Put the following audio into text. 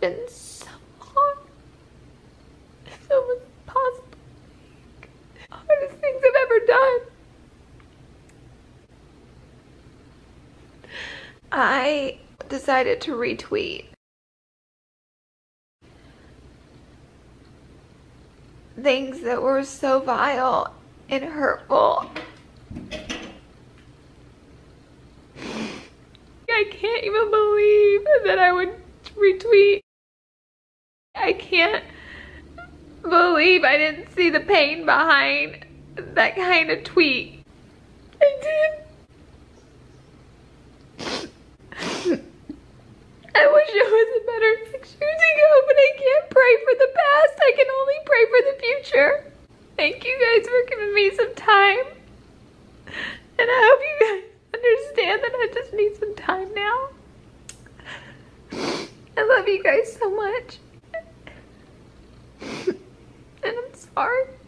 been so long. It's almost impossible. Hardest things I've ever done. I decided to retweet things that were so vile and hurtful. I can't even believe that I would retweet. I can't believe I didn't see the pain behind that kind of tweet. I did. I wish it was better six years ago, but I can't pray for the past. I can only pray for the future. Thank you guys for giving me some time. And I hope you guys understand that I just need some time now. I love you guys so much. Sorry.